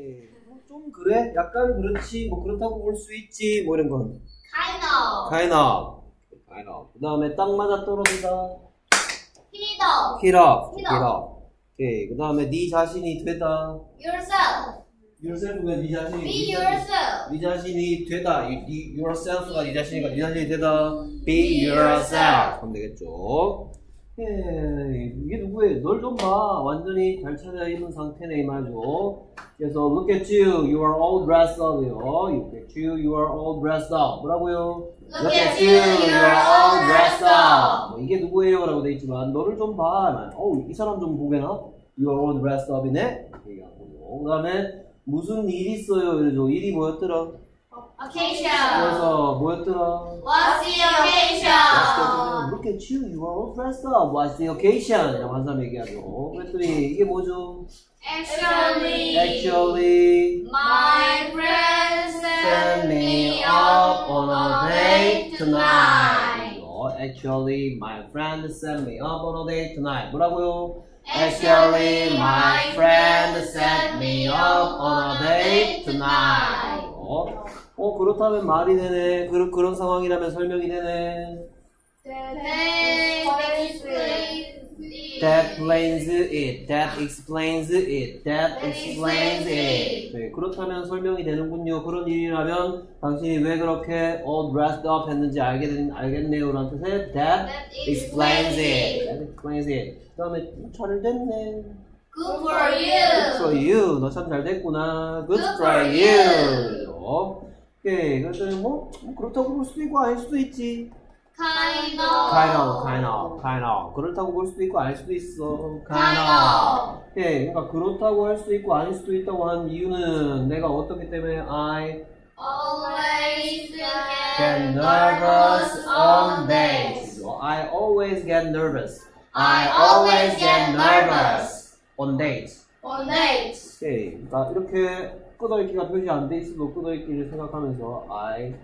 뭐좀 그래? 약간 그렇지. 뭐 그렇다고 볼 수 있지. 뭐 이런 건. kind of, kind of. kind of. 그 다음에 딱 맞아 떨어지다. hit of, hit up. hit hit up. up. 오케이. 그 다음에 네 자신이 되다. yourself, yourself가 네 자신이. be yourself, 네 자신이 되다. yourself가 네 자신이니까 네 자신이 되다. be yourself. 하면 되겠죠. 예, 이게 누구예요? 널 좀 봐. 완전히 잘 차려입은 상태네, 이 말이죠. 그래서, look at you. You are all dressed up이요. Look at you. You are all dressed up. 뭐라고요? Look at you, you are all dressed up. 뭐 이게 누구예요? 라고 돼 있지만, 너를 좀 봐. 어우, 이 사람 좀 보게나? You are all dressed up이네? 이렇게 얘기하고. 그 다음에, 무슨 일이 있어요? 이러죠. 일이 뭐였더라? occasion, 그래서, 뭐였더라? what's the occasion? Look at you, you are all dressed up. What's the occasion? 라고 한 사람 얘기하죠. 그랬더니 이게 뭐죠? Actually, Actually, my friends send me up on a date tonight. 그죠? Actually, my friend sent me up on a date tonight. 뭐라고요? Actually, my friend sent me up on a date tonight. 어, 어 그렇다면 말이 되네. 그런 그런 상황이라면 설명이 되네. That explains it. That explains it. That explains it. 네, 그렇다면 설명이 되는군요. 그런 일이라면 당신이 왜 그렇게 all dressed up 했는지 알게 된, 알겠네요 라는 뜻의 that explains it. That explains it. 그 다음에 잘 됐네. Good for Good you. for you. 너 참 잘 됐구나. Good Good for for 오케이. 그래서 뭐, 뭐 그렇다고 볼 수도 있고 아닐 수도 있지. Kind of. kind of, kind of, kind of. 그렇다고 볼 수도 있고 아닐 수도 있어. Kind of. 예, 그러니까 그렇다고 할 수도 있고 아닐 수도 있다고 하는 이유는 내가 어떻기 때문에 I Always get nervous on days. dates. I always get nervous. I always get nervous on dates. on dates. 오케이. 그러니까 이렇게 끄어읽기가 표시 안 돼 있어도 끄어읽기를 생각하면서 I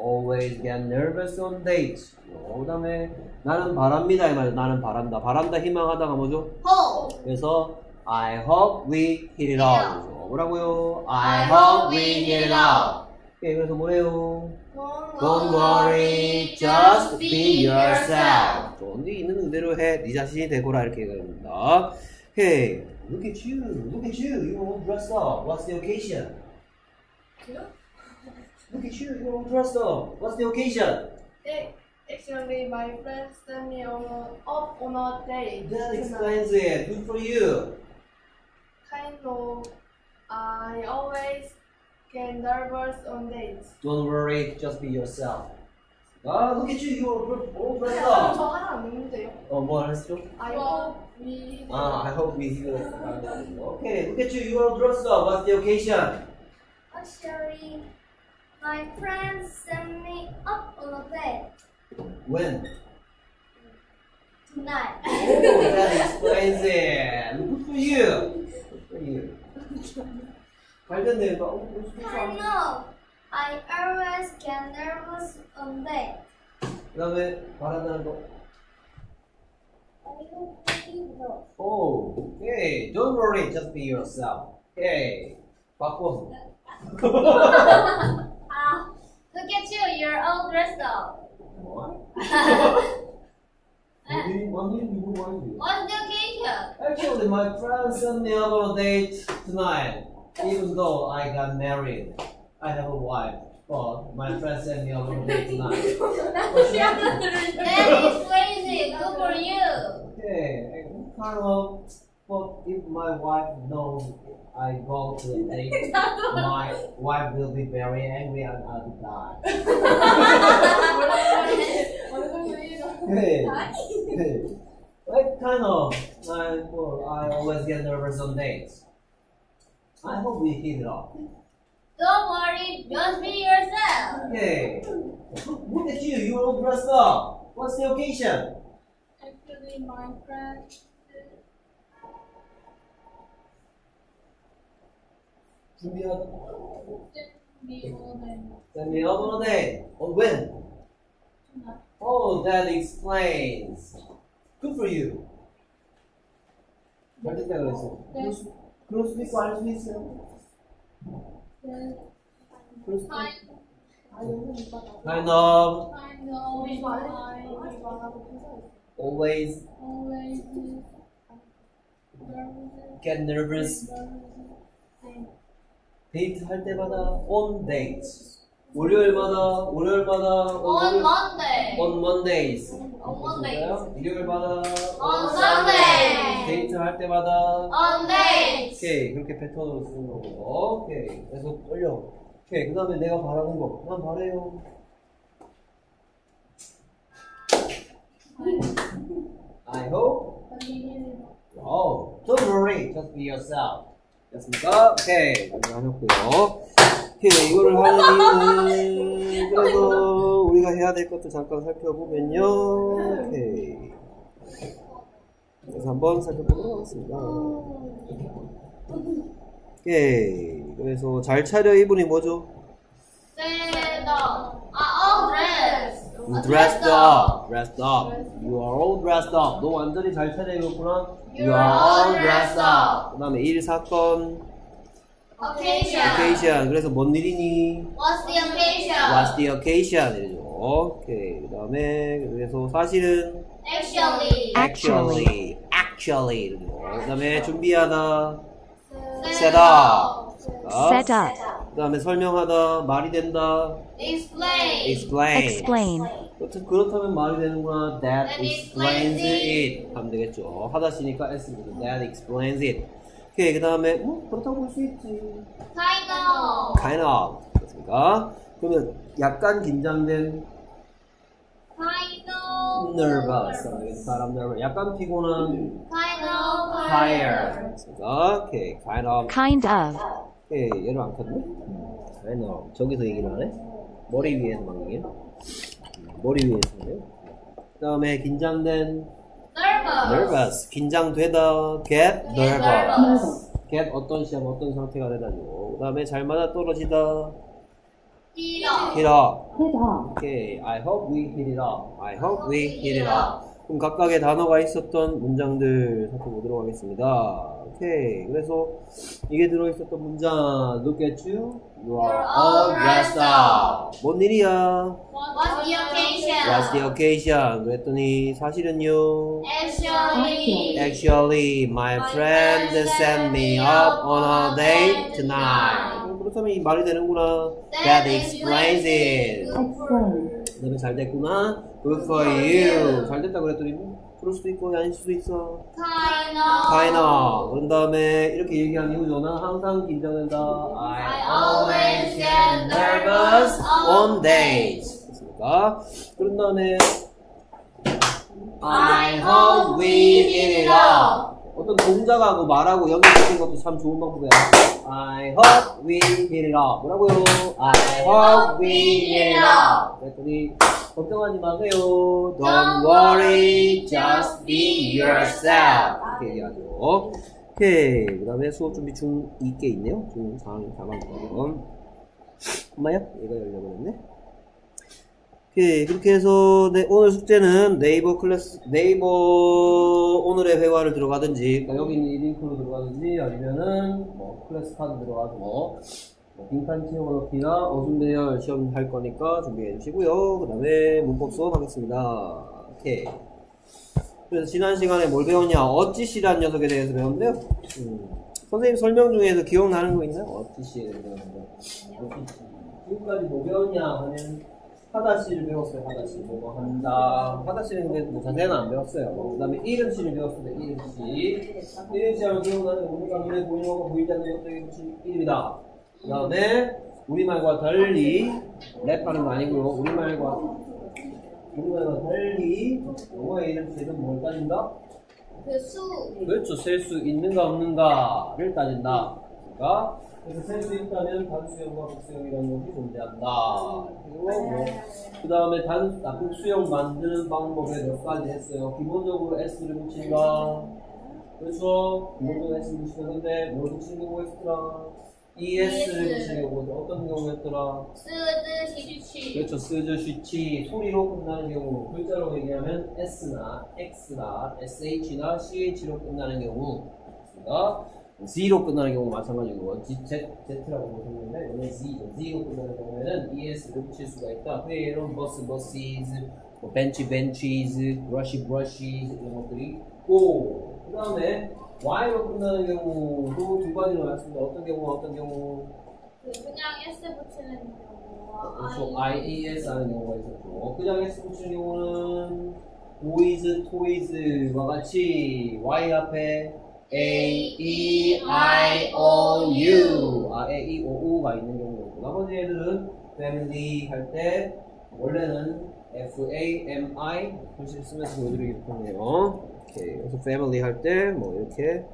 always get nervous on dates. 그 다음에 나는 바랍니다. 이 말. 나는 바란다. 바란다 희망하다가 뭐죠? Hope. 그래서 I hope we hit it off. 뭐라고요? I hope we hit it off. 오케이. 그래서 뭐래요? Don't worry, just be yourself. 좋은데 있는 그대로 해. 네 자신이 되거라 이렇게 얘기합니다. Hey, look at you, look at you. You're all dressed up. What's the occasion? Look at you, you're all dressed up. What's the occasion? Eh, Actually, my friend sent me on a, up on a date. That tonight. explains it. Good for you. Kind of. I always get nervous on dates. Don't worry, just be yourself. Ah, look at you, you're all dressed 저 up. 하나 안 있는데요. 어, 뭐 하셨죠? I hope we. Ah, I hope we hear. Okay, look at you, you're all dressed up. What's the occasion? Actually, my friends sent me up on a date When? tonight. Oh, that explains it. Good for you. Good for you. 잘 됐네. 어, 볼 수도 있어. Kind of. I always get nervous on date. 그 다음에 바란다는 거. Oh, okay. Don't worry, just be yourself. Hey, Bakbo. uh, look at you, you're all dressed up. What? what, do you, what do? What do you What's the occasion? Actually, my friends sent me out on a date tonight. Even though I got married, I have a wife. Well, my friend sent me a little bit tonight. That's crazy. Good for you. Okay, kind of. But if my wife knows I go to a date, my wife will be very angry and I'll die. hey, hey. Like kind of, I, well, I always get nervous on dates. I hope we hit it off. Don't worry. Just be yourself. Hey, look at you. You're all dressed up. What's the occasion? Actually, my friend. 준비하다. Me on a Send me out on a date. On when? tonight. Oh, that explains. Good for you. 잘 됐다 그랬어. 그럴 수- 그럴 수도 있고 아닐 수도 있어요. kind of, 우리 말해. 우리 말하고 부서 always always get nervous. 데이트 할 때마다 on dates. 월요일마다 월요일마다 On Monday. on Mondays. On Mondays. 일요일마다 On Sunday. 데이트 할 때마다 On days. 오케이 그렇게 패턴으로 쓰는 거고 오케이 그래서 떨려 오케이 그 다음에 내가 바라는 거 그냥 바래요 I hope oh don't worry just be yourself 됐습니까? 오케이 하셨고요 오케이 이거를 하는 이유는 그래서 우리가 해야 될 것도 잠깐 살펴보면요 오케이 그래서 한번 살펴보도록 하겠습니다 오케이. 그래서 잘 차려 입으니 뭐죠? Stand up. Ah, all dressed. Dressed up. Dressed up. You are all dressed up. 너 완전히 잘 차려입었구나. You are all dressed up. 그 다음에 일, 사건, Occasion. occasion. 그래서 뭔 일이니? What's the occasion? What's the occasion? 이러죠. 오케이. 그 다음에 그래서 사실은 Actually. actually. actually. 이러죠. 그 다음에 준비하다. Set up. Set up. 그 다음에 설명하다. 말이 된다. Explain. explain. Explain. 그렇다- 그렇다면 말이 되는구나. That That explains explains it. 하면 되겠죠. 하다 쓰니까 S입니다. That explains it. 오케이. 그 다음에, 뭐, 그렇다고 볼 수 있지. Kind of. Kind of. 됐습니까? 그러면 약간 긴장된 Kind of. nervous. 사람 nervous. 약간 피곤한 Kind of. tired. 됐습니까? 오케이. Kind of. Kind of. 오케이. 얘를 안 켰네? Kind of. 저기서 얘기를 하네? 머리 위에서 막 얘기해? 머리 위에서 하네요. 그 다음에 긴장된 Nervous. nervous 긴장되다 get Get nervous get 어떤 시험 어떤 상태가 되다죠 그 다음에 잘 맞아 떨어지다 Heat up. hit up 오케이 I hope we hit it up I hope we hit it up 그럼 각각의 단어가 있었던 문장들 살펴보도록 하겠습니다 오케이 그래서 이게 들어있었던 문장 Look at you You are all dressed up 뭔 일이야 What's the occasion? What's the occasion 그랬더니 사실은요 Actually. Actually, my friend sent me up on a date tonight. 어, 그렇다면 이 말이 되는구나. That explains it. 너는 잘 됐구나. Good for you. 잘 됐다 그랬더니 뭐, 그럴 수도 있고 아닐 수도 있어. Kind of. Kind of. 그런 다음에 이렇게 얘기한 이유죠. 난 항상 긴장된다. I always get nervous on dates. 됐습니까? 그런 다음에 I hope we hit it up. 어떤 동작하고 말하고 연결시키는 것도 참 좋은 방법이야. I hope we hit it up. 뭐라고요? I hope we hit it up. 그랬더니 걱정하지 마세요. Don't worry, just be yourself. 이렇게 얘기하죠. 오케이. 그 다음에 수업 준비 중 2개 있네요. 중 4강 4강 엄마야? 얘가 열려버렸네. 오케이. 그렇게 해서 네, 오늘 숙제는 네이버 클래스, 네이버 오늘의 회화를 들어가든지, 그러니까 여기 있는 이 링크로 들어가든지, 아니면은 뭐 클래스 카드 들어가서 뭐, 뭐 빈칸 채워넣기나 어순배열 시험 할 거니까 준비해 주시고요. 그 다음에 문법 수업 하겠습니다. 오케이. 그래서 지난 시간에 뭘 배웠냐? 어찌씨라는 녀석에 대해서 배웠는데요. 음, 선생님 설명 중에서 기억나는 거 있나요? 어찌씨에 대해서 배웠는데. 지금까지 뭐 배웠냐 하면 하다씨를 배웠어요. 하다씨. 뭐뭐 한다. 하다씨는 근데 뭐 자세히는 안 배웠어요. 그 다음에 이름씨를 배웠습니다. 이름씨. 이름씨 하면 기억나는 우리가 눈에 보이는 거가 보이지 않는 붙인 이름이다. 그 다음에 우리말과 달리 랩하는 거 아니고요. 우리말과 우리말과 달리 영어의 이름씨는 뭘 따진다? 그 수. 그렇죠. 셀 수 있는가 없는가를 따진다. 그러니까 그래서 셀수 있다면 단수형과 복수형이라는 것이 존재한다. 그리고 뭐 그 다음에 단 아, 복수형 만드는 방법에 몇 가지 했어요. 기본적으로 s를 붙인다. 그렇죠. 기본적으로 s를 붙이는 건데 뭘 붙이는 경우가 있더라. es를 붙이는 경우가 어떤 경우였더라? 시주치. 그렇죠. 스즈 슈치 소리로 끝나는 경우 글자로 얘기하면 s나 x나 sh나 ch로 끝나는 경우 있습니다. Z로 끝나는 경우 마찬가지고 Z, Z라고 보셨는데 오늘 Z, Z로 끝나는 경우에는 ES를 붙일 수가 있다. 그에 이런 bus, buses, 뭐 bench, benches, brush, brushes 이런 것들이 있고 그 다음에 Y로 끝나는 경우도 두 가지로 나왔습니다. 어떤 경우, 어떤 경우 그 그냥 S 붙이는 경우와 그래서 IES 하는 경우가 있었고 그냥 S 붙이는 경우는 boys, toys와 같이 Y 앞에 A, E, I, O, U. 아, A, E, O, U가 있는 경우고. 나머지 애들은 family 할 때 원래는 F, A, M, I 글씨 쓰면서 보여드리기 편해요. 오케이. 그래서 family 할 때 뭐 이렇게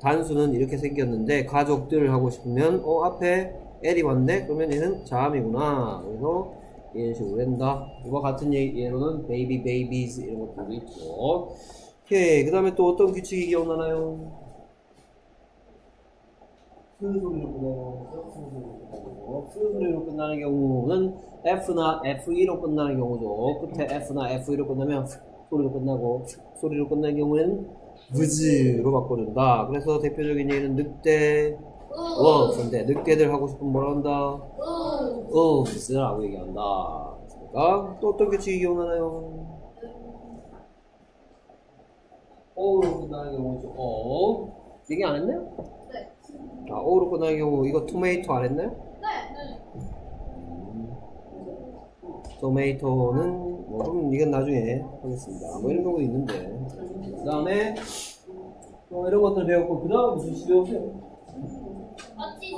단수는 이렇게 생겼는데 가족들 하고 싶으면 어 앞에 L이 왔네? 그러면 얘는 자음이구나. 그래서 이런 식으로 한다. 이와 같은 예- 예로는 baby babies 이런 것들도 있고 오케이 그 다음에 또 어떤 규칙이 기억나나요? 스 소리로 끝나고 스 소리로 끝나는 경우는 F나 FE로 끝나는 경우죠 끝에 F나 FE로 끝나면 스 소리로 끝나고 스 소리로 끝나는 경우에는 브즈로 바꿔준다 그래서 대표적인 예는 늑대 wolf인데 늑대들 하고 싶으면 뭐라 한다? wolves라고 얘기한다 그러니까 또 어떤 규칙이 기억나나요? O로 끝나는 경우죠 O 얘기 안 했나요? 네. 아, O로 끝나는 경우 이거 토메이토 안 했나요? 네. 토메이토는 뭐 그럼 이건 나중에 하겠습니다. 뭐 이런 경우도 있는데 그 다음에 뭐 이런 것들 배웠고 그 다음 무슨 시 배우세요? 어찌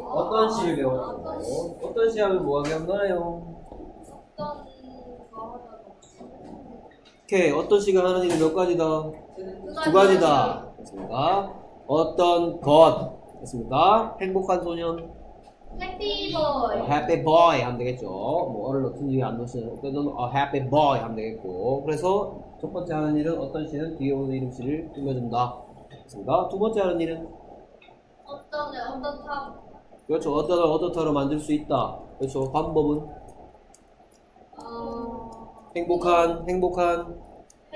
어떤 시를 배웠고 어떤 시 하면 뭐가 기억나요? 어떤 거 오케이 어떤 시가 하는 일이 몇 가지다? 두 가지다 됐습니까? 어떤 것 됐습니까? 행복한 소년 happy boy happy boy 하면 되겠죠. 뭐 a를 넣든지 안 넣으시는 때는 a happy boy 하면 되겠고. 그래서 첫 번째 하는 일은 어떤씨는 뒤에 오는 이름씨를 꾸며준다. 됐습니까? 두 번째 하는 일은 어떤 애 어떤 탑 그렇죠. 어떤 어떻다로 만들 수 있다. 그렇죠. 방법은 어, 행복한 행복한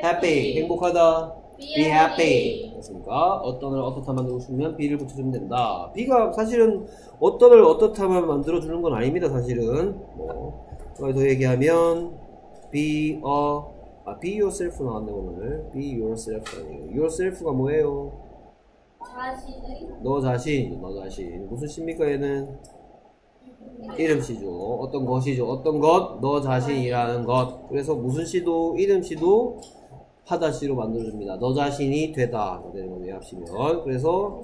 happy 행복하다 be happy 됐습니까? 어떤을 어떻다 만들고 싶으면 be를 붙여주면 된다. be가 사실은 어떤을 어떻다만 만들어주는 건 아닙니다. 사실은 뭐 더 얘기하면 be a 아, be yourself 나왔네 오늘 be yourself 아니에요. yourself가 뭐예요? 자신의 너 자신, 너 자신 무슨 시입니까 얘는? 이름시죠. 어떤 것이죠. 어떤 것, 너 자신이라는 것. 그래서 무슨 시도, 이름시도 하다시로 만들어줍니다. 너 자신이 되다. 되는 거네요, 합치면. 그래서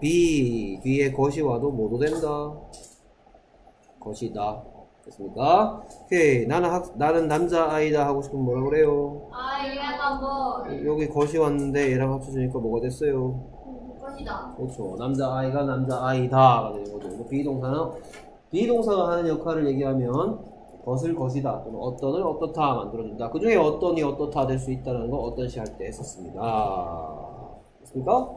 be, 뒤에 것이 와도 뭐도 된다. 것이다. 됐습니까? 오케이. 나는 학, 나는 남자아이다 하고 싶으면 뭐라 그래요? 아이가 뭐 여기 것이 왔는데 얘랑 합쳐주니까 뭐가 됐어요? 것이다 그렇죠. 남자아이가 남자아이다가 되는 거죠. 비동사는 비동사가 하는 역할을 얘기하면 것을 것이다 또는 어떤을 어떻다 만들어준다. 그 중에 어떤이 어떻다 될 수 있다는 거 어떤 시 할때 했었습니다. 됐습니까?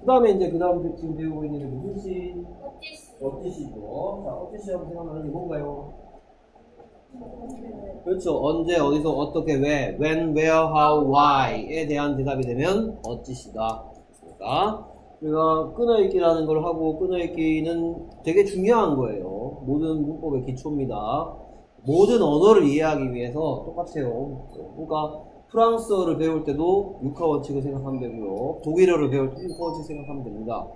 그 다음에 이제 그 다음 지금 배우고 있는 게 무슨 시? 어찌시 어찌시죠. 자, 어찌시 하면 생각나는 게 뭔가요? 그렇죠. 언제, 어디서, 어떻게, 왜, when, where, how, why에 대한 대답이 되면 어찌시다. 됐습니까? 우리가 끊어읽기라는 걸 하고 끊어읽기는 되게 중요한 거예요. 모든 문법의 기초입니다. 모든 언어를 이해하기 위해서 똑같아요. 그러니까 프랑스어를 배울 때도 육하 원칙을 생각하면 되고요. 독일어를 배울 때도 육하 원칙 생각하면 됩니다.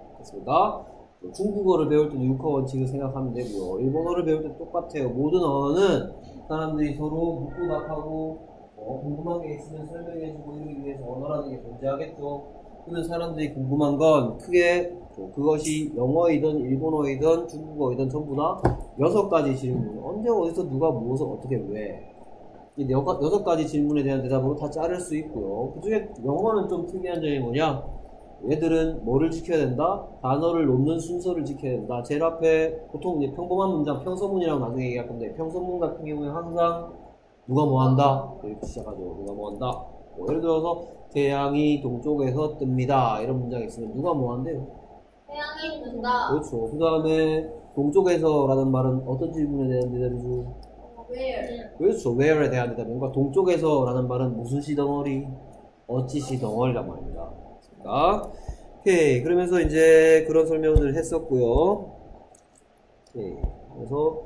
또 중국어를 배울 때도 육하 원칙을 생각하면 되고요. 일본어를 배울 때도 똑같아요. 모든 언어는 사람들이 서로 묻고 답하고 어, 궁금한 게 있으면 설명해주고 이러기 위해서 언어라는 게 존재하겠죠. 그러면 사람들이 궁금한 건 크게 뭐 그것이 영어이든 일본어이든 중국어이든 전부 다 여섯 가지 질문. 언제 어디서 누가 무엇을 어떻게 왜. 여섯 가지 질문에 대한 대답으로 다 자를 수 있고요. 그 중에 영어는 좀 특이한 점이 뭐냐? 얘들은 뭐를 지켜야 된다? 단어를 놓는 순서를 지켜야 된다. 제일 앞에 보통 이제 평범한 문장, 평서문이라고 나중에 얘기할 건데 평서문 같은 경우에 항상 누가 뭐 한다? 이렇게 시작하죠. 누가 뭐 한다? 뭐 예를 들어서 태양이 동쪽에서 뜹니다. 이런 문장이 있으면 누가 뭐 한대요? 태양이 뜬다 그렇죠. 그 다음에 동쪽에서 라는 말은 어떤 질문에 대한 대답이죠? where 그렇죠. where에 대한 대답인가? 동쪽에서 라는 말은 무슨 시 덩어리? 어찌 시 덩어리란 말입니다. 그러니까 오케이. 그러면서 이제 그런 설명을 했었고요. 오케이. 그래서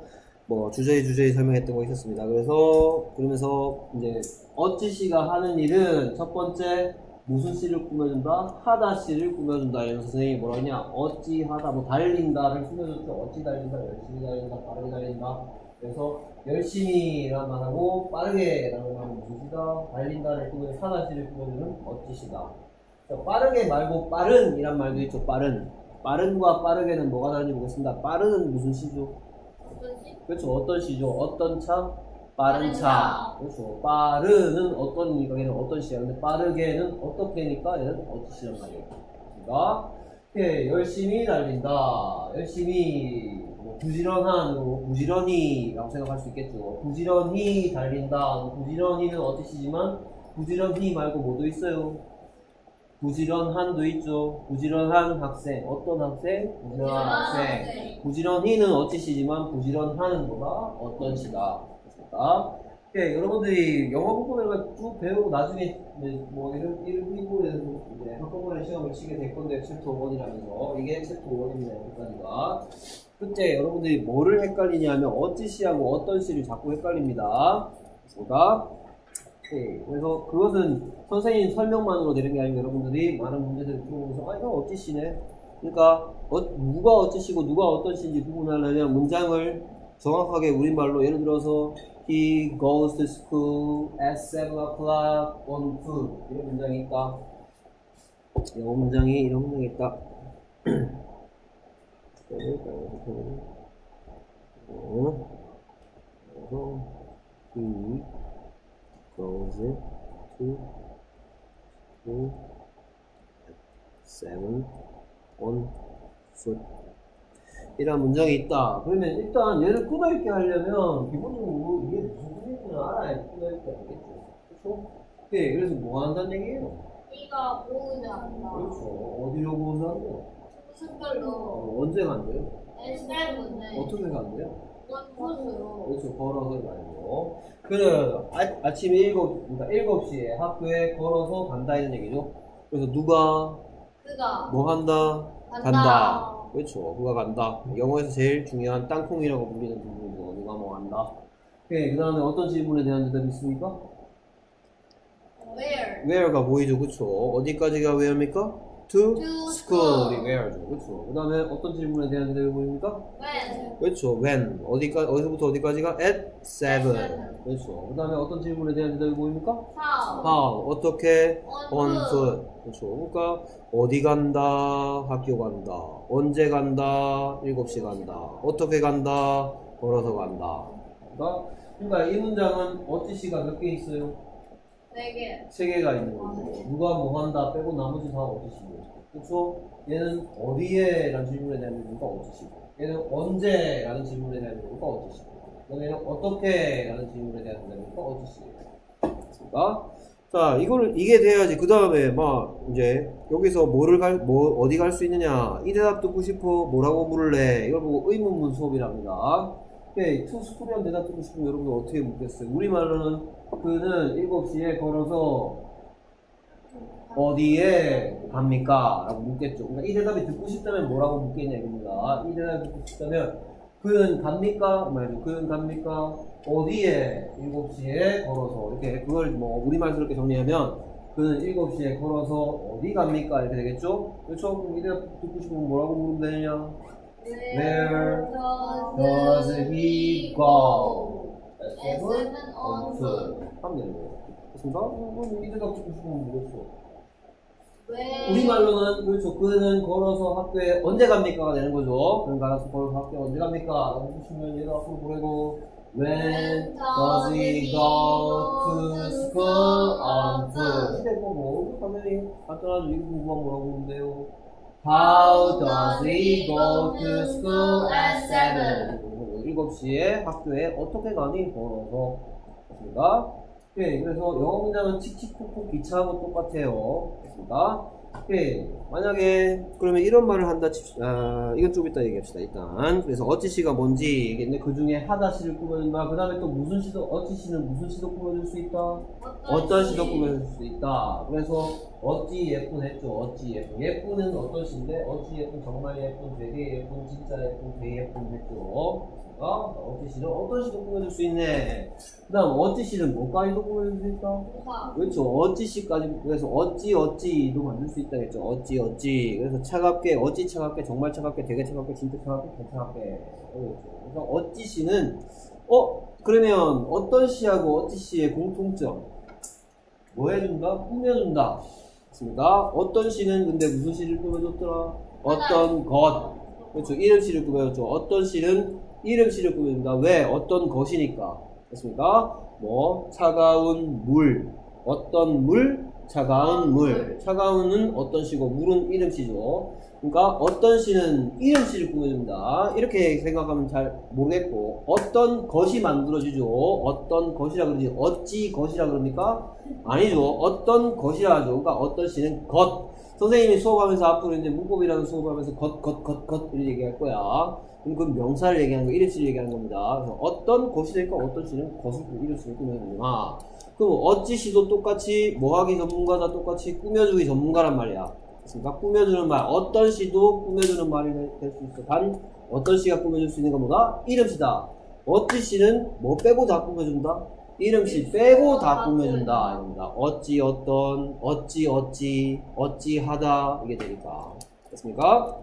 뭐 주제의 주제의 설명했던 거 있었습니다. 그래서 그러면서 이제 어찌 씨가 하는 일은 첫 번째 무슨 씨를 꾸며준다? 하다 씨를 꾸며준다. 이러면서 선생님이 뭐라 했냐? 어찌 하다, 뭐 달린다를 꾸며줬죠. 어찌 달린다, 열심히 달린다, 빠르게 달린다. 그래서 열심히라는 말하고 빠르게라는 말은 무슨 시다? 달린다를 꾸며 하다 씨를 꾸며주는 어찌 시다. 자, 빠르게 말고 빠른이란 말도 있죠. 빠른. 빠른과 빠르게는 뭐가 다른지 보겠습니다. 빠른은 무슨 시죠? 그렇죠. 어떤 시죠? 어떤 차? 빠른 빠른 차. 차. 그렇죠. 빠르는 어떤 얘는 어떤 시야. 근데 빠르게는 어떻게니까 얘는 어떤 시란 말이에요. 그러니까 이렇게 열심히 달린다. 열심히 뭐 부지런한 뭐 부지런히라고 생각할 수 있겠죠. 부지런히 달린다. 부지런히는 어찌씨지만 부지런히 말고 뭐도 있어요. 부지런한 도 있죠. 부지런한 학생. 어떤 학생? 부지런한 학생. 부지런히는 어찌씨지만 부지런하는 거가 어떤씨다. 됐습니까? 예, 여러분들이 영어 부분을 쭉 배우고 나중에 뭐 이런 이런 이부에서 이제 한꺼번에 시험을 치게 될 건데 챕터 1이라면서 이게 챕터 1입니다. 여기까지가. 그때 여러분들이 뭐를 헷갈리냐면 어찌 시하고 어떤 시를 자꾸 헷갈립니다. 됐습 예, 그래서 그것은 선생님 설명만으로 되는 게 아니고 여러분들이 많은 문제들을 풀어보면서 아 이거 어찌 시네? 그러니까 어, 누가 어찌 시고 누가 시인지 구분하려면 문장을 정확하게 우리말로 예를 들어서 He goes to school at 7 o'clock on foot 이런 문장이 있다. 영어 문장이 이런 문장이 있다. 어, 그래서 he goes to at 7 on foot 이런 문장이 있다. 그러면 일단 얘를 끊어읽게 하려면 기본적으로 이게 무슨 뜻인지는 알아야 끊어읽게 되겠죠. 그렇죠? 네, 그래서 뭐 한다는 얘기예요? 오는 한다. 그렇죠. 어디로 고사한대요? 무슨 걸로? 어, 언제 간대요? S7은 어떻게 간대요? 그렇죠. 걸어서 말고. 그래, 아, 아침에 일곱, 그러니까 일곱 시에 학교에 걸어서 간다 이런 얘기죠. 그래서 누가 그가 뭐 한다? 간다. 간다. 그렇죠. 누가 간다. 영어에서 제일 중요한 땅콩이라고 불리는 부분이고 누가 뭐 한다. 오케이. 그 다음에 어떤 질문에 대한 대답이 있습니까? Where? where가 보이죠. 그렇죠. 어디까지가 where입니까? To, To school. where죠. 그렇죠. 그 다음에 어떤 질문에 대한 대답이 보입니까? When? 그렇죠. when. 어디까, 어디서부터 어디까지가? at seven. seven. 그렇죠. 그 다음에 어떤 질문에 대한 대답이 보입니까? How? how. 어떻게? On on foot. 그렇죠. 그러니까 어디 간다, 학교 간다, 언제 간다, 7시 간다, 어떻게 간다, 걸어서 간다. 그러니까, 그러니까 이 문장은 어찌 시가 몇개 있어요? 네 개. 세 개가 있는 거죠. 누가 뭐 한다 빼고 나머지 다 어찌 시고. 그렇죠? 얘는 어디에? 라는 질문에 대한 질문과 어찌 시고. 얘는 언제? 라는 질문에 대한 질문과 어찌 시고. 그다음에 얘는 어떻게? 라는 질문에 대한 질문과 어찌 시고. 됐습니까? 자, 이거를, 이게 돼야지. 그 다음에, 막, 이제, 여기서 뭐를 갈, 뭐, 어디 갈 수 있느냐. 이 대답 듣고 싶어. 뭐라고 물을래? 이걸 보고 의문문 수업이랍니다. 네, to school이란 대답 듣고 싶으면 여러분들 어떻게 묻겠어요? 우리말로는 그는 7시에 걸어서 어디에 갑니까? 라고 묻겠죠. 그러니까 이 대답이 듣고 싶다면 뭐라고 묻겠냐 이겁니다. 이 대답이 듣고 싶다면 그는 갑니까? 말이죠. 그는 갑니까? 어디에 7시에 걸어서 이렇게 그걸 뭐 우리말스럽게 정리하면 그는 7시에 걸어서 어디 갑니까? 이렇게 되겠죠? 그렇죠? 이 대답 듣고 싶으면 뭐라고 물으면 되느냐? Where does he go? Seven on foot. 하면 되는 거예요. 됐습니까? 그럼 이 대답 듣고 싶으면 뭐겠어? 우리말로는 그렇죠. 그는 걸어서 학교에 언제 갑니까가 되는 거죠. 그는 가서 걸어서 학교에 언제 갑니까? 묻으시면 얘를 앞으로 보내고 When does he go to school on foot? 시대 거고 당연히 간단하죠. 이거 공부하면 뭐라고 보는데요? How does he go to school at 7? 7시에 학교에 어떻게 가니? 걸어서 됐습니다. 네, 그래서 영어 문장은 칙칙폭폭 기차하고 똑같아요. 됐습니다. 오케이. 만약에 그러면 이런 말을 한다 칩시다. 아, 이건 좀 이따 얘기합시다. 일단 그래서 어찌시가 뭔지 얘기했는데 그 중에 하다시를 꾸며준다. 그 다음에 또 무슨 시도 어찌시는 무슨 시도 꾸며줄 수 있다. 어떤 시도 꾸며줄 수 있다. 그래서 어찌 예쁜 했죠. 어찌 예쁜. 예쁜은 어떤 시인데 어찌 예쁜 정말 예쁜 되게 예쁜 진짜 예쁜 되게 예쁜 했죠. 어? 어찌 시는 어떤 시도 꾸며줄 수 있네. 그 다음 어찌 시는 뭐까지도 꾸며줄 수 있다. 그렇죠. 어찌 시까지 그래서 어찌 어찌도 만들 수 있다겠죠. 어찌 어찌. 그래서 차갑게 어찌 차갑게 정말 차갑게 되게 차갑게 진짜 차갑게 개 차갑게. 그렇죠. 그래서 어찌 시는 어 그러면 어떤 시하고 어찌 시의 공통점 뭐 해준다? 꾸며준다. 맞습니다. 어떤 시는 근데 무슨 시를 꾸며줬더라? 어떤 것. 그렇죠. 이름 시를 꾸며줬죠. 어떤 시는 이름 시를 꾸며준다. 왜? 어떤 것이니까. 됐습니까? 뭐 차가운 물. 어떤 물? 차가운 물. 차가운은 어떤 시고 물은 이름 시죠. 그러니까 어떤 시는 이름 시를 꾸며줍니다. 이렇게 생각하면 잘 모르겠고 어떤 것이 만들어지죠? 어떤 것이라 그러지? 어찌 것이라 그럽니까? 아니죠. 어떤 것이라 하죠. 그러니까 어떤 시는 것. 선생님이 수업하면서 앞으로 이제 문법이라는 수업하면서 것 것 것 것 이렇게 얘기할 거야 그럼 그 명사를 얘기하는 거, 이름씨를 얘기하는 겁니다. 어떤 것이니까 어떤 시는 것을 이름씨를 꾸며주구나. 그럼 어찌 시도 똑같이 뭐하기 전문가다 똑같이 꾸며주기 전문가란 말이야. 그러니까 꾸며주는 말, 어떤 시도 꾸며주는 말이 될 수 있어. 단 어떤 시가 꾸며줄 수 있는 건 뭐다? 이름시다. 어찌 시는 뭐 빼고 다 꾸며준다? 이름시 빼고 다 꾸며준다. 이겁니다. 어찌 어떤, 어찌 어찌, 어찌 하다 이게 되니까. 됐습니까?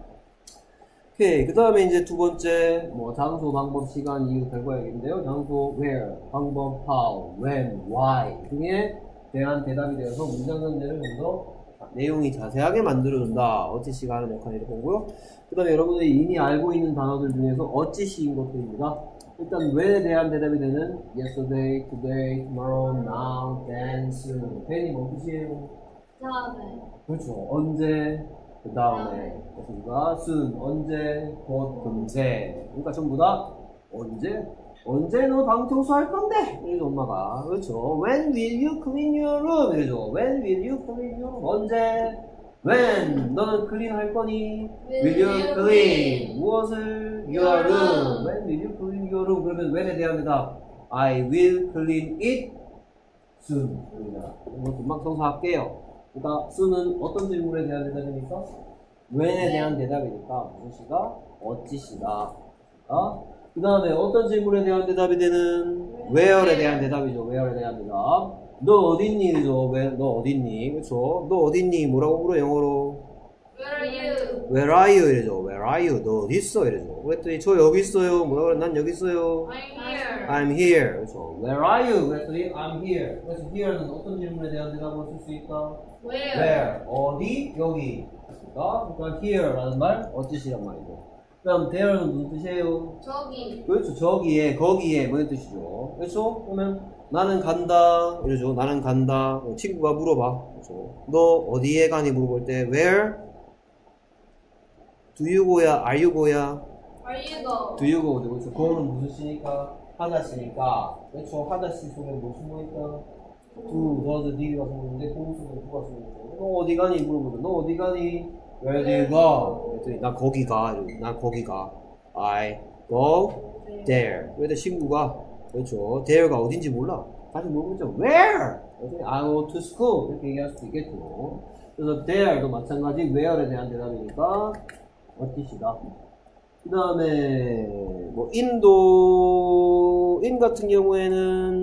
오케이. 그 다음에 이제 두 번째, 뭐, 장소, 방법, 시간, 이유, 결과 얘기인데요. 장소, where, 방법, how, when, why 등에 대한 대답이 되어서 문장 전제를 좀 더 내용이 자세하게 만들어준다. 어찌시가 하는 역할을 보고요. 그 다음에 여러분들이 이미 알고 있는 단어들 중에서 어찌시인 것들입니다. 일단 when에 대한 대답이 되는 yesterday, today, tomorrow, now, then, soon. then이 뭐 뜻이에요? 다음에. 그렇죠. 언제, 그 다음에, 그렇습니까? 순, 언제, 곧, 금세. 그러니까 전부 다 언제? 언제 너 방 청소할 건데? 이러죠, 엄마가. 그렇죠. When will you clean your room? 이러죠. When will you clean your room? 언제? When? 너는 클린 할 거니? Will you clean? 무엇을? Your room. When will you clean your room? 그러면 when에 대한 대답. I will clean it soon. 입니다. 이거 금방 청소할게요. 그러니까 수는 어떤 질문에 대한 대답이니까 when에 대한 대답이니까 무슨 시가 어찌 시다. 어? 그 다음에 어떤 질문에 대한 대답이 되는 where에 대한 대답이죠. where에 대한 대답. 너 어딨니? 너 어딨니? 그렇죠. 너 어딨니? 뭐라고 물어 영어로? Where are you? Where are you? 이러죠. Where are you? 너 어디 있어? 이러죠. 그랬더니 저 여기 있어요. 뭐라 그래? 난 여기 있어요. I'm here. I'm here. 그렇죠. Where are you? 그랬더니 I'm here. 그래서 here는 어떤 질문에 대한 대답을 쓸 수 있다? Where? Where? 어디? 여기. 그러니까, 그러니까 here라는 말 어찌시란 말이죠. 그 다음 there는 무슨 뜻이에요? 저기. 그렇죠. 저기에, 거기에 뭐의 뜻이죠. 그렇죠? 그러면 나는 간다. 이러죠. 나는 간다. 어, 친구가 물어봐. 그렇죠. 너 어디에 가니 물어볼 때 where? do you go야? are you go야? Are you go? do you go 되고 있어. go는 무슨 시니까? 그렇죠. 하다시 속에 뭐 숨어있다? do, does, did가 숨어있는데 고 속에 누가 숨어있어? 너 어디 가니? 물어보죠. 너 어디 가니? Where do you go? 나 거기 가. 나 거기 가. I go there. 그래도 친구가 그렇죠. there가 어딘지 몰라. 다시 물어보죠. Where? I go to school. 이렇게 얘기할 수 있겠죠. 그래서 there도 마찬가지 where에 대한 대답이니까 어디시다. 그 다음에 뭐 인도 인 같은 경우에는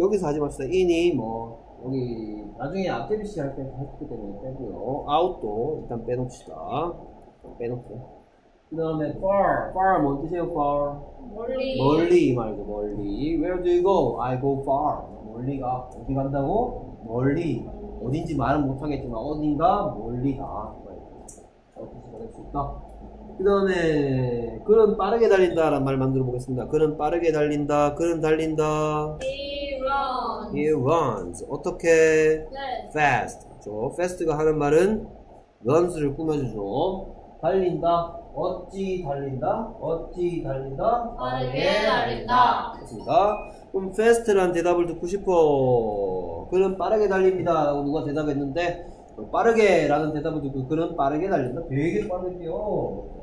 여기서 하지 맙시다. 인이 뭐 여기 나중에 앞제비씨 할때 했기 때문에 빼고요. 아웃도 일단 빼놓읍시다. 빼놓고. 그 다음에 far, far 뭔 뜻이에요? far 멀리. 멀리 이 말이죠. 멀리. Where do you go? I go far. 멀리 가. 어디 간다고? 멀리. 어딘지 말은 못하겠지만 어딘가 멀리다. 어떻게 될수 있다. 그 다음에 그는 빠르게 달린다라는 말 만들어 보겠습니다. 그는 빠르게 달린다. 그는 달린다. He runs. He runs. 어떻게? Fast. fast. 그렇죠. fast가 하는 말은 runs를 꾸며주죠. 달린다. 어찌 달린다? 어찌 달린다? 빠르게 달린다. 됐습니다. 그럼 fast라는 대답을 듣고 싶어. 그는 빠르게 달립니다. 라고 누가 대답했는데 빠르게라는 대답을 듣고 그는 빠르게 달린다. 되게 빠르게 뛰어.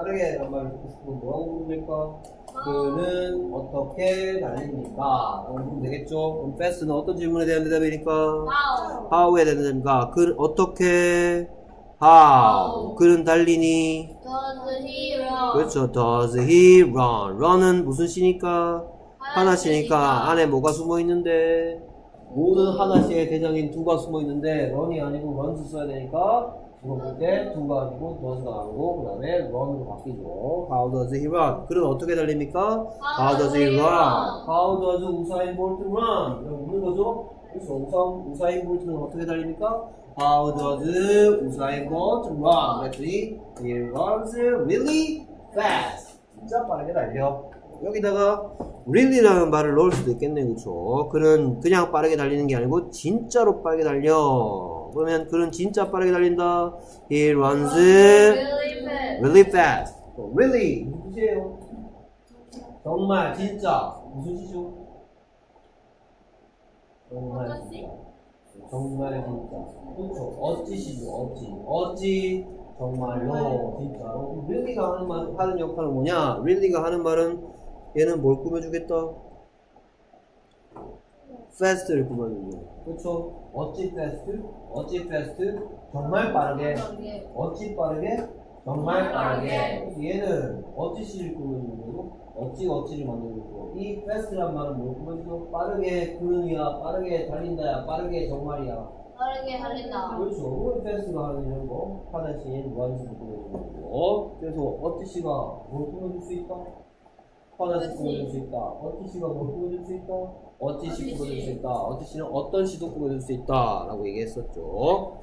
빠르게란 말을 듣고 싶으면 뭐라고 부릅니까? 그는 어떻게 달립니까? 라고 물으면 되겠죠? 그럼 fast는 어떤 질문에 대한 대답이니까? How? how에 대한 대답이니까 그는 어떻게 how 그는 달리니 Does he run? 그렇죠 does he run run은 무슨 시니까 하나시니까 안에 뭐가 숨어 있는데 모든 하나시의 대장인 두가 숨어 있는데 run이 아니고 runs 써야 되니까 이거 볼때 두가 아니고 does가 나오고 그 다음에 run으로 바뀌죠. How does he run 그는 어떻게 달립니까? How does he run how does 우사인 볼트 run. 이렇게 묻는 거죠? 그래서 우사, 우사인 볼트는 어떻게 달립니까? How does 우사인 볼트 run. 그랬더니 he runs really fast. 진짜 빠르게 달려 여기다가 really라는 말을 넣을 수도 있겠네요. 그쵸? 그는 그냥 빠르게 달리는 게 아니고 진짜로 빠르게 달려. 그러면 그는 진짜 빠르게 달린다. He runs Really fast. really 또 really. 무슨 뜻이에요? 정말 진짜. 무슨 뜻이죠? 정말? 진짜. 정말 진짜. 그렇죠 어찌시죠? 어찌? 어찌? 정말로 진짜로? Really가 하는 말 하는 역할은 뭐냐? Really가 하는 말은 얘는 뭘 꾸며주겠다? Fast를 꾸며주죠 그렇죠 어찌 fast? 어찌 fast? 정말 빠르게. 어찌 빠르게? 정말 빠르게. 얘는 어찌 시를 꾸며주는 거고 어찌 어찌를 만들고 있고. 이 fast란 말은 뭘 꾸며주죠? 빠르게 그는이야 빠르게 달린다야 빠르게 정말이야. 빠르게 달린다. 그렇죠. 오늘 패스가 하는 이런 거, 하나씩 무한식을 꾸며주는 거고. 그래서 어찌 씨가 뭘 꾸며줄 수 있다? 하나씩 꾸며줄 수 있다. 어찌 씨가 뭘 꾸며줄 수 있다? 어찌 씨 꾸며줄 수 있다. 어찌 씨는 어떤 시도 꾸며줄 수 있다. 라고 얘기했었죠.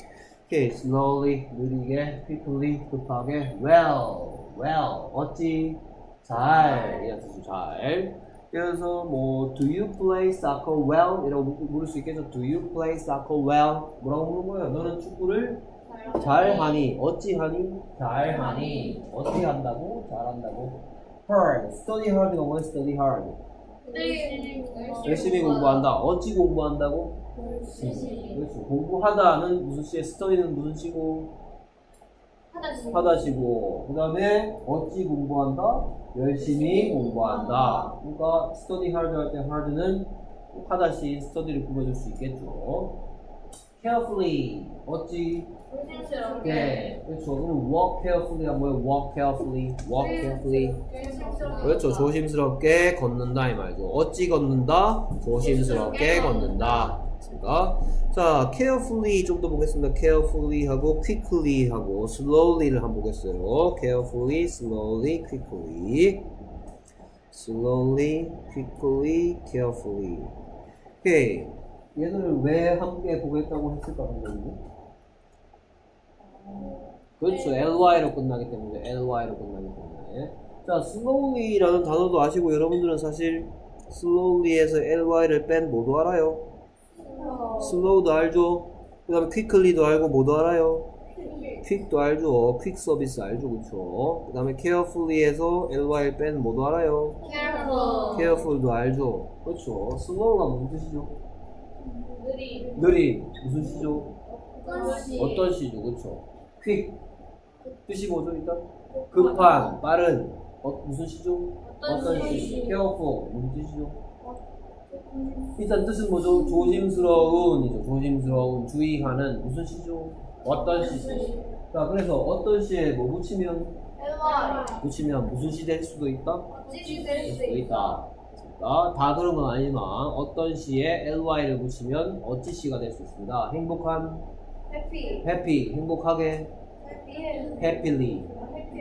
오케이, slowly, 느리게, quickly, 급하게, well, well, 어찌, 잘, 이런 뜻이죠, 잘. 그래서 뭐 Do you play soccer well? 이라고 물- 물을 수 있겠죠. Do you play soccer well? 뭐라고 물은 거예요? 너는 축구를 잘하니? 어찌하니? 잘하니? 어떻게 한다고? 잘한다고? Hard. Study hard가 뭐야? Study hard. 열심히 공부한다. 어찌 공부한다고? 그렇죠. 공부하다는 무슨 시에 study는 무슨 시고? 하다시고 그 다음에 어찌 공부한다? 열심히 공부한다 그러니까 study hard 할 때 hard는 하다시 study를 꾸며줄 수 있겠죠 carefully 어찌 네 그렇죠 그럼 walk carefully가 뭐예요? walk carefully walk carefully 그렇죠 조심스럽게 걷는다 이 말이죠 어찌 걷는다? 조심스럽게 걷는다 그러니까 자, carefully 좀 더 보겠습니다. carefully 하고 quickly 하고 slowly를 한번 보겠어요. carefully, slowly, quickly. slowly, quickly, carefully. 오케이. 얘들을 왜 함께 보겠다고 했을까 선생님? 그렇죠. ly로 끝나기 때문에 ly로 끝나기 때문에. 자, slowly라는 단어도 아시고 여러분들은 사실 slowly에서 ly를 뺀 뭐도 알아요? 슬로우도 알죠? 그 다음에 퀵클리도 알고 뭐도 알아요? 퀵도 알죠? 퀵 서비스 알죠? 그쵸? 그 다음에 carefully에서 ly 뺀 뭐도 알아요? Careful. careful도 알죠? 그렇죠? 슬로우가 무슨 뜻이죠? 느리. 느리 무슨 시죠? 어떤 시죠? 그쵸? 퀵 뜻이 뭐죠 일단? 급한, 빠른 어, 무슨 시죠? 어떤 시? careful 무슨 뜻이죠? 일단 뜻은 뭐죠? 조심스러운이죠. 조심스러운, 주의하는 무슨 시죠? 어떤 시죠? 자, 그래서 어떤 시에 뭐 붙이면 붙이면 무슨 시될 수도 있다? 될 수도 있다. 자, 다 그런 건 아니지만 어떤 시에 ly를 붙이면 어찌 시가 될 수 있습니다. 행복한, 해피. happy, 행복하게, 해피. happily.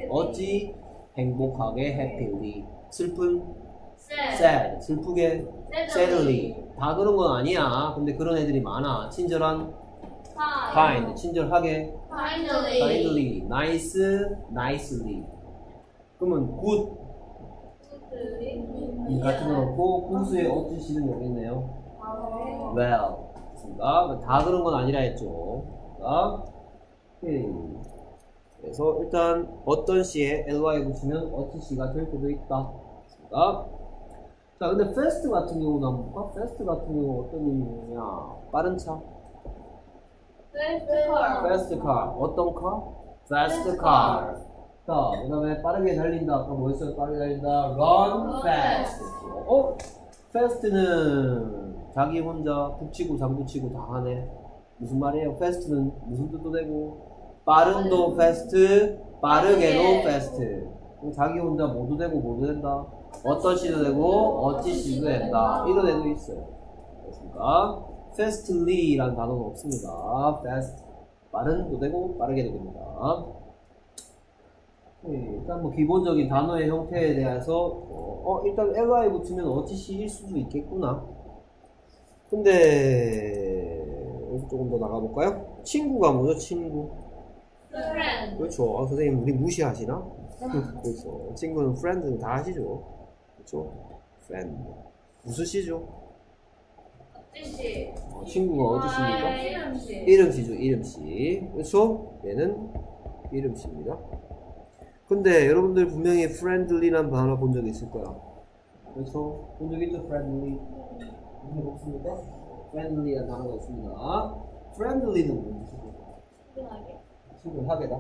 어찌 행복하게, happily. 슬픈, Sad. 슬프게, sadly. 다 그런 건 아니야. 근데 그런 애들이 많아. 친절한, kind, 친절하게, Finally. kindly, nice, nicely. 그러면 good 이 같은 거 넣고 good의 어찌 시는 여기 있네요. well. 됐습니다. 다 그런 건 아니라 했죠. 자, 오케이. 그래서 일단 어떤 시에 ly 붙이면 어찌 시가 될 수도 있다. 됐습니다. 자, 근데 fast 같은 경우는 한번 볼까? fast 같은 경우 어떤 의미냐? 빠른 차. Fast car. fast car. 어떤 car? fast car. 자, 그 다음에 빠르게 달린다. 아까 뭐였어요? 빠르게 달린다. run fast. 어? fast는 자기 혼자 북치고 장구치고 다 하네. 무슨 말이에요? fast는 무슨 뜻도 되고 빠른도 fast, 빠르게도 fast. 자기 혼자 모두 되고 모두 된다. 어떤 시도 되고 어찌 시도 된다. 이런 애도 있어요. 됐습니까? fastly라는 단어는 없습니다. fast 빠른도 되고 빠르게도 됩니다. 네, 일단 뭐 기본적인 단어의 형태에 대해서 어, 어, 일단 ly 붙으면 어찌시일 수도 있겠구나. 근데 여기서 조금 더 나가볼까요? 친구가 뭐죠? 친구. Friend. 그렇죠. 아, 선생님 우리 무시하시나? 그렇죠. 친구는 friend는 다 아시죠? 그렇죠. friend. 무슨 시죠? 어, 친구가 어디 시입니까? 이름시. 이름시죠, 이름시. 그렇죠? 얘는 이름시입니다. 근데 여러분들 분명히 friendly라는 단어 본 적 있을 거야. 그렇죠? 본 적 있죠, friendly? 본적 없습니까? friendly라는 단어가 있습니다. friendly는 뭔 뜻이죠? 친근하게다.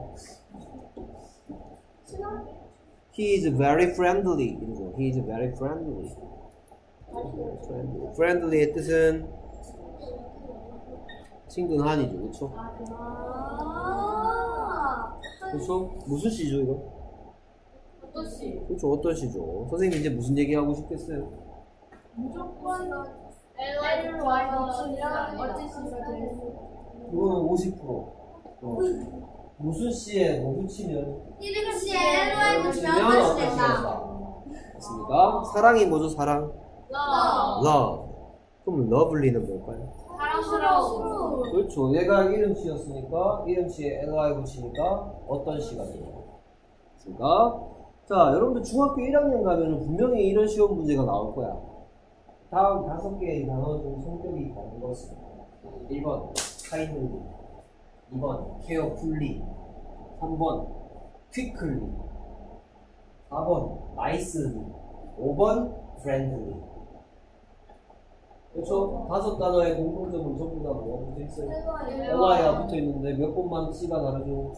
He is very friendly. 이러죠. He is very friendly. friendly. friendly의 뜻은 친근한이죠, 그렇죠? 아. 그렇죠? 무슨 시죠 이거? 뜻이. 그렇죠, 어떤 시죠? 선생님 이제 무슨 얘기 하고 싶겠어요? 무조건 붙이면 어찌시가 되는 이거는 50%. 어. 무슨 시에 뭐 붙이면 이름시에 LY 붙이면 붙이면 어떤 어떤 시 시가 된다. 된다. 됐습니까? 사랑이 뭐죠, 사랑? Love. love. 그럼 lovely는 뭘까요? 사랑스러운. 그렇죠. 얘가 이름시였으니까 이름시에 ly 붙이니까 어떤 시가 돼요? 됐습니까? 자, 여러분들 중학교 1학년 가면은 분명히 이런 시험 문제가 나올 거야. 다음 다섯 개의 단어 중 성격이 다른 것은 1번 kindly 2번 carefully 3번 quickly 4번 nicely 5번 friendly 그렇죠? 다섯 단어의 공통점은 전부 다 뭐가 붙어 있어요? LI가 붙어 있는데 몇 번만 C가 다르죠?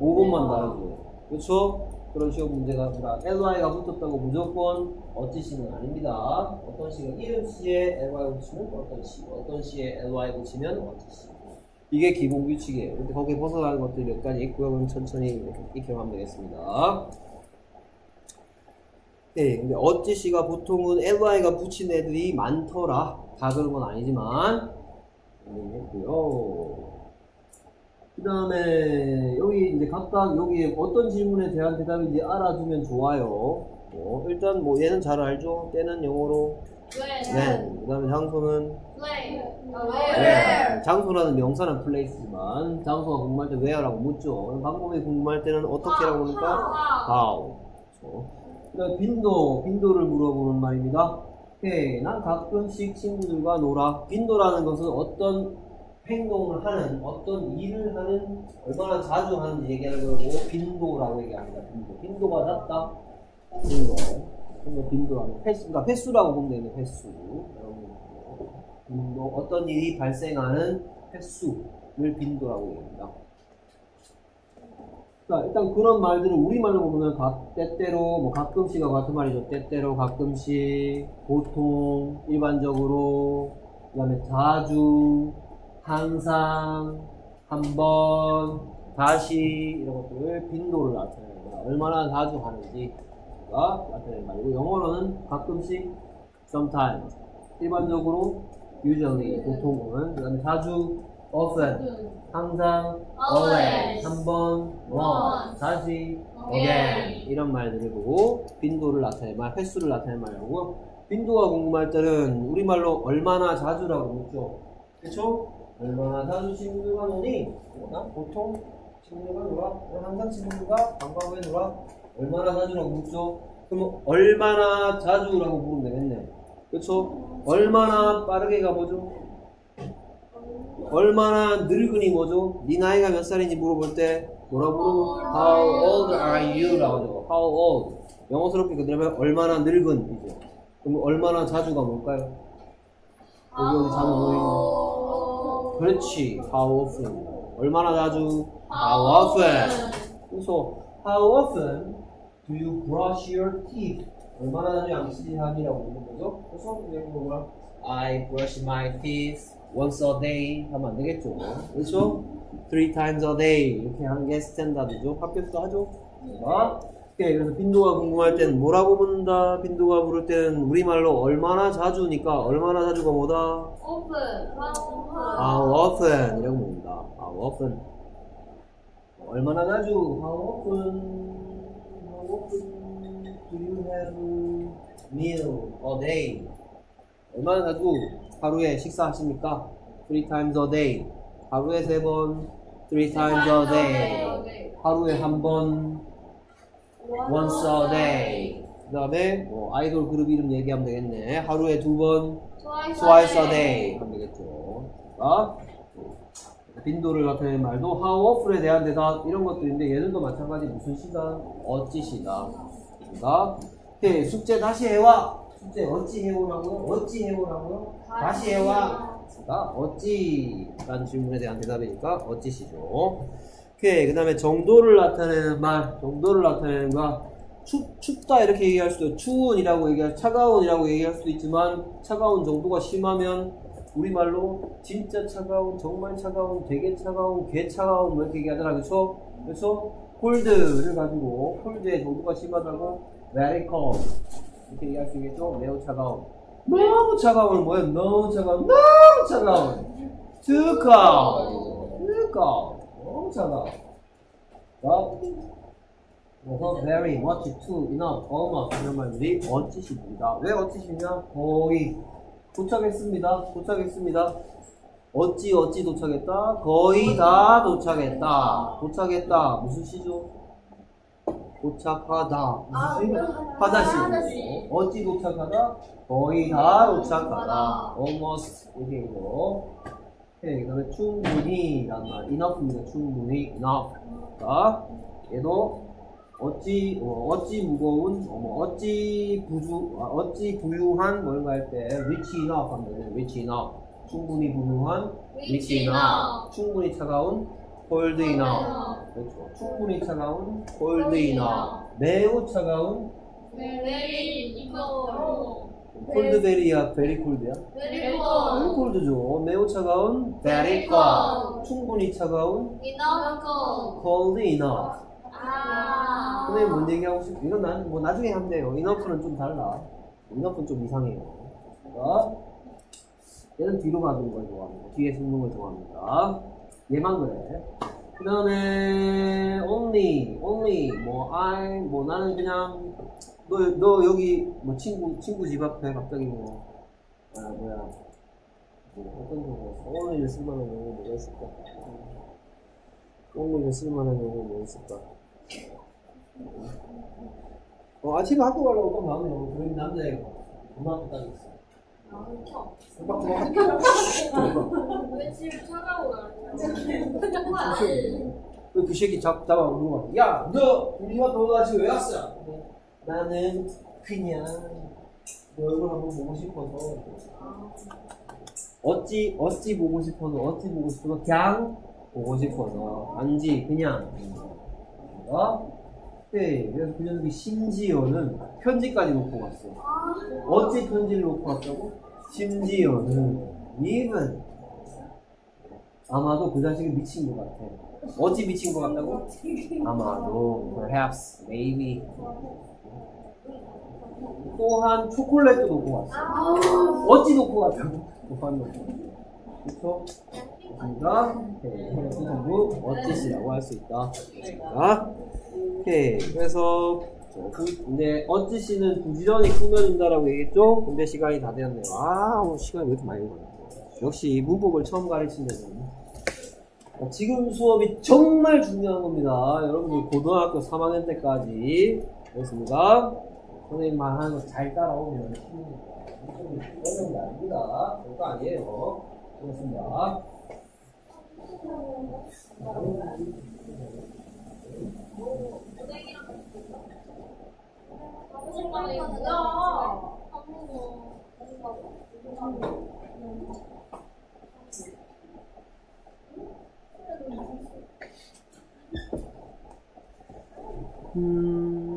5번만 다르죠. 그렇죠? 그런 시험 문제가 아니라 LI가 붙었다고 무조건 어찌 C는 아닙니다. 어떤 C가 이름 C에 LI 붙이면 어떤 C, 어떤 C에 LI 붙이면 어찌 C. 이게 기본 규칙이에요. 근데 거기에 벗어나는 것들이 몇 가지 있고요. 그럼 천천히 이렇게 익혀가면 되겠습니다. 네, 근데 어찌 씨가 보통은 LI가 붙인 애들이 많더라. 다 그런 건 아니지만, 했고요. 그 다음에, 여기 이제 각각 여기 어떤 질문에 대한 대답인지 알아두면 좋아요. 뭐, 일단 뭐 얘는 잘 알죠? 때는 영어로 When. when. 그 다음에 장소는 Play. where. 장소라는 명사는 place지만, 장소가 궁금할 때 where라고 묻죠. 방법이 궁금할 때는 어떻게라고 하니까 how. 그다음 빈도, 빈도를 물어보는 말입니다. 오케이, 난 가끔씩 친구들과 놀아. 빈도라는 것은 어떤 행동을 하는, 어떤 일을 하는, 얼마나 자주 하는지 얘기하는 거고, 빈도라고 얘기합니다. 빈도. 빈도가 낮다. 빈도. 그래서 빈도라는 횟수, 그러니까 횟수라고 보면 되는 횟수. 빈도, 어떤 일이 발생하는 횟수를 빈도라고 얘기합니다. 자, 일단 그런 말들을 우리말로 보면 가, 때때로, 뭐 가끔씩과 같은 말이죠. 때때로, 가끔씩, 보통, 일반적으로, 그 다음에 자주, 항상, 한 번, 다시, 이런 것들을 빈도를 나타내는 거야. 얼마나 자주 하는지 가 나타내는 말이고, 영어로는 가끔씩, sometimes, 일반적으로, usually, 보통은, 그 다음에 자주, often, 항상, always, 한 번, once, 다시, again. 이런 말들을 보고 빈도를 나타낼 말, 횟수를 나타낼 말이고 빈도가 궁금할 때는 우리말로 얼마나 자주라고 묻죠. 그쵸? 얼마나 자주 친구들과 노니? 나 보통 친구들과 놀아? 항상 친구들과 방과 후에 놀아? 얼마나 자주라고 묻죠? 그럼 얼마나 자주라고 물으면 되겠네. 그쵸? 얼마나 빠르게 가보죠? 얼마나 늙은이 뭐죠? 네 나이가 몇 살인지 물어볼 때 뭐라고 물어보? How old are you? 라고 하죠. How old? 영어스럽게 그대로 얼마나 늙은 이죠. 그럼 얼마나 자주가 뭘까요? 여기 자주 보이는 그렇지. How often? 얼마나 자주? How often? 그래서 How often do you brush your teeth? 얼마나 자주 양치질하니라고 묻는 거죠? 그래서 그냥 뭐야? I brush my teeth once a day 하면 안 되겠죠. 그렇죠? Three times a day 이렇게 하는 게 스탠다드죠. 학교에서도 하죠. 자, 오 케이. 그래서 빈도가 궁금할 땐 뭐라고 묻는다? 빈도가 물을 때는 우리말로 얼마나 자주니까 얼마나 자주가 뭐다? 오픈. How often 이라고 묻는다. How often 얼마나 자주? How often? How often do you have meal a day? 얼마나 자주 하루에 식사하십니까? Three times a day. 하루에 세 번. Three times a day. 하루에 한 번. Once a day. 그 다음에 뭐 아이돌 그룹 이름 얘기하면 되겠네. 하루에 두 번. twice a day 하면 되겠죠. 자, 빈도를 나타내는 말도 how often에 대한 대답 이런 있는데 얘들도 마찬가지 무슨 시다? 어찌 시다. 자, 오케이 숙제 다시 해와. 숙제 어찌 해오라고요? 어찌 해오라고요? 다시 해와. 자, 어찌라는 질문에 대한 대답이니까 어찌 시죠. 오케이 그 다음에 정도를 나타내는 말 정도를 나타내는 거 춥, 춥다 이렇게 얘기할 수도 추운이라고 얘기할 차가운이라고 얘기할 수도 있지만 차가운 정도가 심하면 우리말로 진짜 차가운 정말 차가운 되게 차가운 개 차가운 뭐 이렇게 얘기하잖아 그쵸? 그래서 콜드를 가지고 콜드의 정도가 심하다고 very cold 이렇게 얘기할 수 있겠죠? 매우 차가운 너무 차가운 뭐야 너무 차가운 너무 차가운 too cold too cold 너무 차가워 자, 그래서 very, much, too, enough, almost 이런 말들이 어찌십니다. 왜 어찌시냐? 거의 도착했습니다. 도착했습니다. 어찌 어찌 도착했다? 거의 다 도착했다. 도착했다. 무슨 시죠? 도착하다. 무슨 시? 하다 시. 어찌 도착하다? 거의 다 도착하다. almost 이렇게 이거. 네, 그 다음에 충분히 라는 말. enough입니다. 충분히 enough. 자, 얘도 어찌 어, 어찌 무거운 어, 뭐 어찌 부주 아, 어찌 부유한 거할때 rich enough 하면 되죠. rich enough. 충분히 부유한 rich enough. 충분히 차가운 cold enough. 그렇죠. 충분히 차가운 cold enough. 매우 차가운 베리 이거. cold very야 very cold야? very cold죠. 매우 차가운 very cold. 충분히 차가운 이나고. cold enough. 아. 선생님 뭔 얘기하고 싶어? 이건 난 뭐 나중에 하면 돼요. 인어프는 좀 달라. 인어프는 좀 이상해요. 자, 얘는 뒤로 가는 걸 좋아합니다. 뒤에 숨는 걸 좋아합니다. 얘만 그래. 그 다음에 only, only, 뭐 I, 뭐 나는 그냥 너, 너 여기 뭐 친구 친구 집 앞에 갑자기 뭐 아, 뭐야 뭐 어떤 경우였어? only를 쓸만한 경우 뭐가 있을까? only를 쓸만한 경우 뭐 있을까? 어, 아침에 학교 가려고 또 나오네요. 그런 남자애가. 엄마 아빠 딸이 있어. 왠지 차가워. 그, 그 새끼 잡, 잡아 물어봐. 야, 너 우리 집 너가 지금 왜 왔어? 나는 그냥 너 얼굴 한번 보고 싶어서. 어찌, 어찌 보고 싶어서, 어찌 보고 싶어서, 그냥 보고 싶어서. 단지, 그냥. 어? 네, 그래서 그 녀석이 심지어는 편지까지 놓고 갔어. 어찌 편지를 놓고 갔다고? 심지어는 even 아마도 그 자식이 미친 것 같아. 어찌 미친 것 같다고? 아마도 perhaps maybe 또한 초콜릿도 놓고 왔어. 어찌 놓고 갔다고? 또한 놓고. 그렇죠? 네, 이것도 전부 어찌시라고 할 수 있다. 자, 오케이. 그래서 근데 어찌시는 부지런히 꾸며준다라고 얘기했죠? 근데 시간이 다 되었네요. 아, 시간이 왜 이렇게 많이 걸려? 역시 문법을 처음 가르친 데는 어, 지금 수업이 정말 중요한 겁니다. 여러분들 고등학교 3학년 때까지 그렇습니다. 선생님 말하는 거잘 따라오면 게 아닙니다. 별거 아니에요. 그렇습니다. 음.